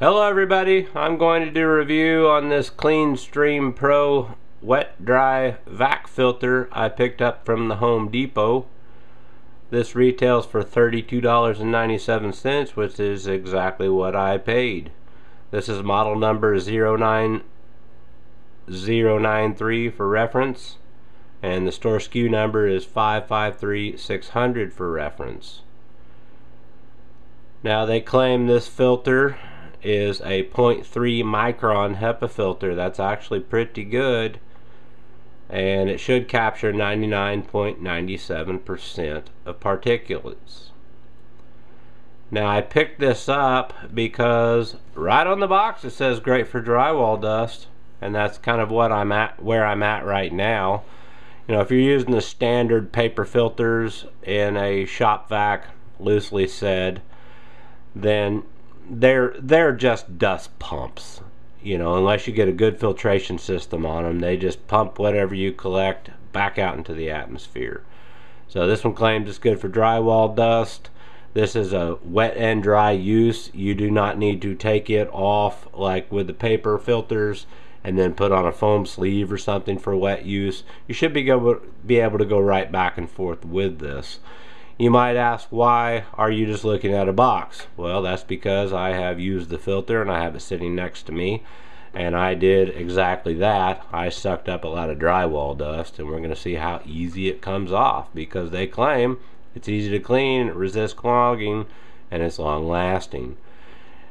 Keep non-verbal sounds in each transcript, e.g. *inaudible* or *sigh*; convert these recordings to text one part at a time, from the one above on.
Hello everybody, I'm going to do a review on this CleanStream Pro wet dry vac filter I picked up from the Home Depot. This retails for $32.97 which is exactly what I paid. This is model number 09093 for reference and the store SKU number is 553600 for reference. Now they claim this filter is a 0.3 micron HEPA filter. That's actually pretty good. And it should capture 99.97% of particulates. Now I picked this up because right on the box it says great for drywall dust and that's kind of what I'm at where I'm at right now. You know if you're using the standard paper filters in a shop vac loosely said then they're they're just dust pumps you know unless you get a good filtration system on them they just pump whatever you collect back out into the atmosphere. So this one claims it's good for drywall dust. This is a wet and dry use. You do not need to take it off like with the paper filters and then put on a foam sleeve or something for wet use. You should be, go, be able to go right back and forth with this you might ask why are you just looking at a box? Well that's because I have used the filter and I have it sitting next to me and I did exactly that. I sucked up a lot of drywall dust and we're going to see how easy it comes off because they claim it's easy to clean, it resists clogging, and it's long lasting.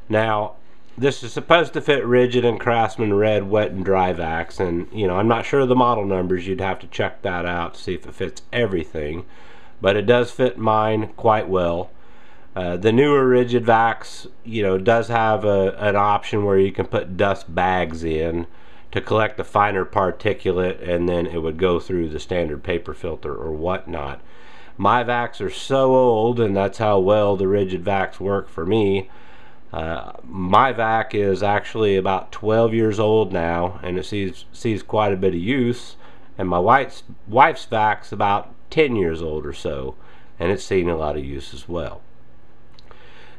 Now this is supposed to fit Ridgid and Craftsman red wet and dry vacs and you know I'm not sure of the model numbers you'd have to check that out to see if it fits everything but it does fit mine quite well. Uh, the newer Ridgid vacs, you know, does have a, an option where you can put dust bags in to collect the finer particulate and then it would go through the standard paper filter or whatnot. My vacs are so old and that's how well the Ridgid vacs work for me. Uh, my vac is actually about 12 years old now and it sees sees quite a bit of use and my wife's wife's vac's about 10 years old or so and it's seen a lot of use as well.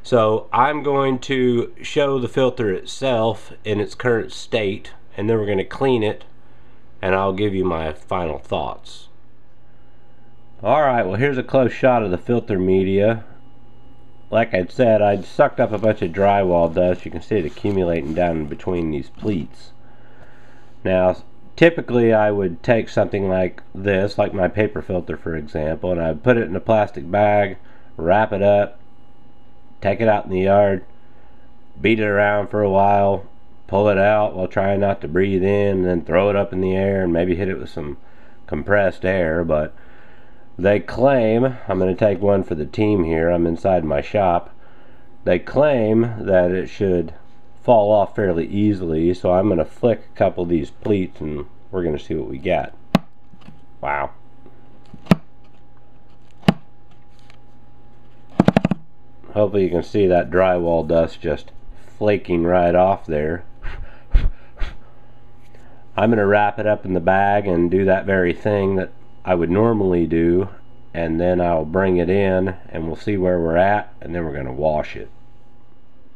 So I'm going to show the filter itself in its current state and then we're going to clean it and I'll give you my final thoughts. Alright, well here's a close shot of the filter media. Like I said, I'd sucked up a bunch of drywall dust. You can see it accumulating down between these pleats. Now, typically I would take something like this, like my paper filter for example, and I'd put it in a plastic bag, wrap it up, take it out in the yard, beat it around for a while, pull it out while trying not to breathe in, and then throw it up in the air and maybe hit it with some compressed air. But they claim, I'm going to take one for the team here, I'm inside my shop, they claim that it should fall off fairly easily so I'm going to flick a couple of these pleats and we're going to see what we get. Wow. Hopefully you can see that drywall dust just flaking right off there. *laughs* I'm going to wrap it up in the bag and do that very thing that I would normally do and then I'll bring it in and we'll see where we're at and then we're going to wash it.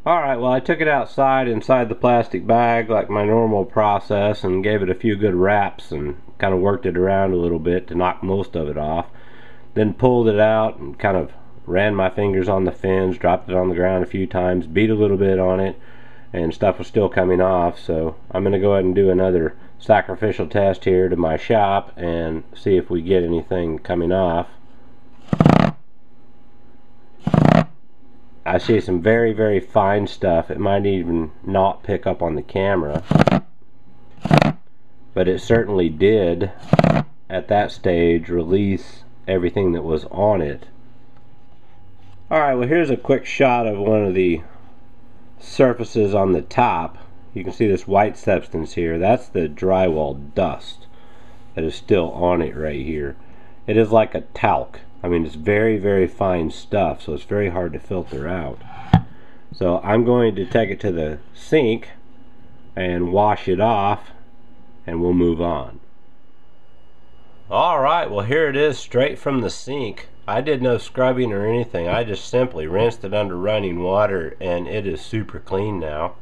Alright, well I took it outside inside the plastic bag like my normal process and gave it a few good wraps and kind of worked it around a little bit to knock most of it off. Then pulled it out and kind of ran my fingers on the fins, dropped it on the ground a few times, beat a little bit on it, and stuff was still coming off. So I'm going to go ahead and do another sacrificial test here to my shop and see if we get anything coming off. I see some very, very fine stuff. It might even not pick up on the camera. But it certainly did, at that stage, release everything that was on it. Alright, well here's a quick shot of one of the surfaces on the top. You can see this white substance here. That's the drywall dust that is still on it right here. It is like a talc. I mean it's very very fine stuff so it's very hard to filter out so I'm going to take it to the sink and wash it off and we'll move on alright well here it is straight from the sink I did no scrubbing or anything. I just simply rinsed it under running water and it is super clean now.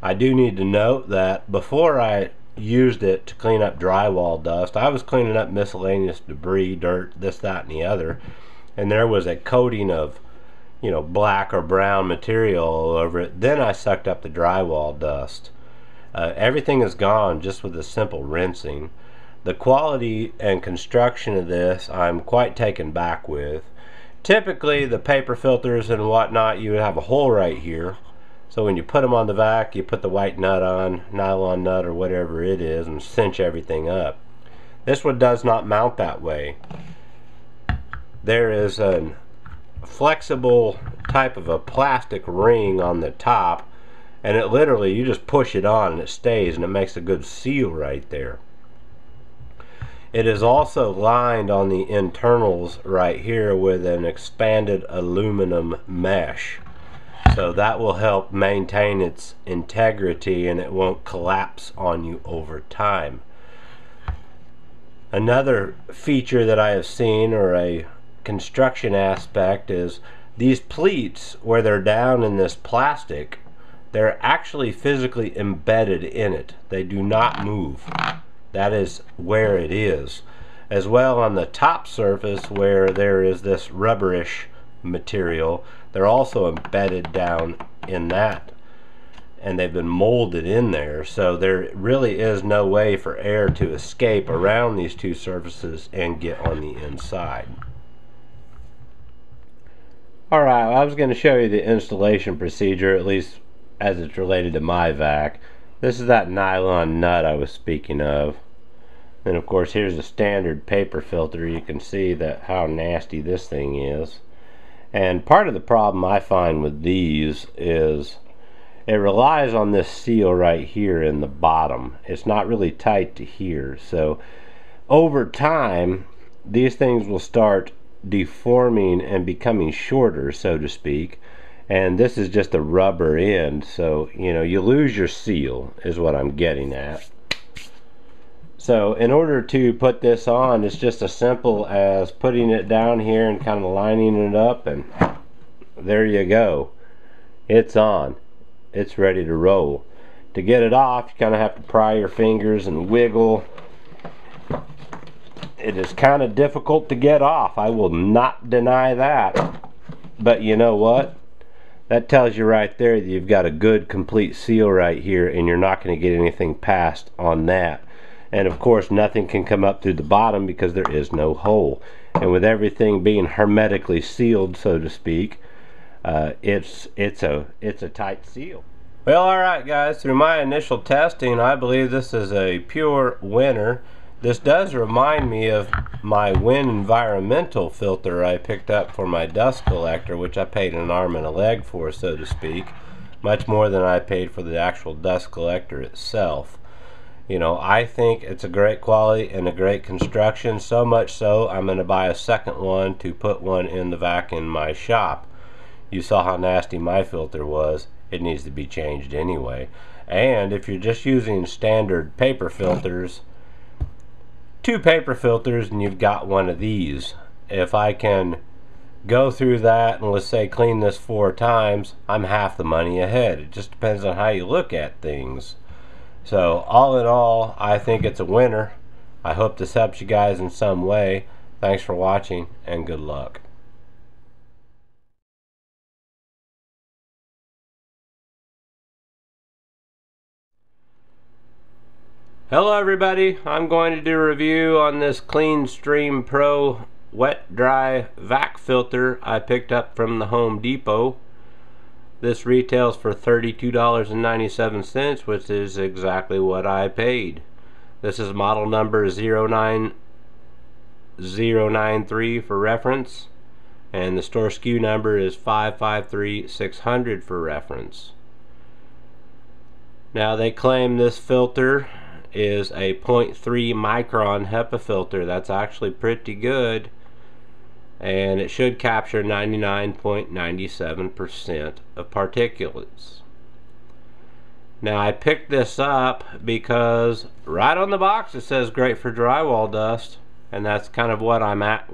I do need to note that before I used it to clean up drywall dust, I was cleaning up miscellaneous debris, dirt, this, that, and the other. And there was a coating of, you know, black or brown material over it. Then I sucked up the drywall dust. Uh, everything is gone just with a simple rinsing. The quality and construction of this I'm quite taken back with. Typically the paper filters and whatnot you would have a hole right here so when you put them on the vac you put the white nut on, nylon nut or whatever it is and cinch everything up. This one does not mount that way. There is a flexible type of a plastic ring on the top and it literally you just push it on and it stays and it makes a good seal right there. It is also lined on the internals right here with an expanded aluminum mesh. So that will help maintain its integrity and it won't collapse on you over time. Another feature that I have seen or a construction aspect is these pleats where they're down in this plastic they're actually physically embedded in it. They do not move. That is where it is. As well on the top surface where there is this rubberish material, they're also embedded down in that and they've been molded in there so there really is no way for air to escape around these two surfaces and get on the inside. Alright, well, I was going to show you the installation procedure at least as it's related to my vac. This is that nylon nut I was speaking of. And of course here's a standard paper filter. You can see that how nasty this thing is. And part of the problem I find with these is it relies on this seal right here in the bottom. It's not really tight to here. So over time these things will start deforming and becoming shorter so to speak and this is just a rubber end so you know you lose your seal is what I'm getting at so in order to put this on, it's just as simple as putting it down here and kind of lining it up and there you go. It's on. It's ready to roll. To get it off, you kind of have to pry your fingers and wiggle. It is kind of difficult to get off. I will not deny that. But you know what? That tells you right there that you've got a good complete seal right here and you're not going to get anything past on that and of course nothing can come up through the bottom because there is no hole. And with everything being hermetically sealed so to speak uh, it's it's a it's a tight seal. Well alright guys. Through my initial testing I believe this is a pure winner this does remind me of my Wynn environmental filter I picked up for my dust collector which I paid an arm and a leg for so to speak much more than I paid for the actual dust collector itself you know I think it's a great quality and a great construction. So much so I'm going to buy a second one to put one in the vac in my shop. You saw how nasty my filter was. It needs to be changed anyway. And if you're just using standard paper filters two paper filters and you've got one of these. If I can go through that and let's say clean this four times I'm half the money ahead. It just depends on how you look at things so all in all, I think it's a winner. I hope this helps you guys in some way. Thanks for watching and good luck. Hello everybody, I'm going to do a review on this CleanStream Pro wet dry vac filter I picked up from the Home Depot. This retails for $32.97, which is exactly what I paid. This is model number 09093 for reference, and the store SKU number is 553600 for reference. Now they claim this filter is a 0.3 micron HEPA filter. That's actually pretty good and it should capture 99.97% of particulates. Now I picked this up because right on the box it says great for drywall dust and that's kind of what I'm at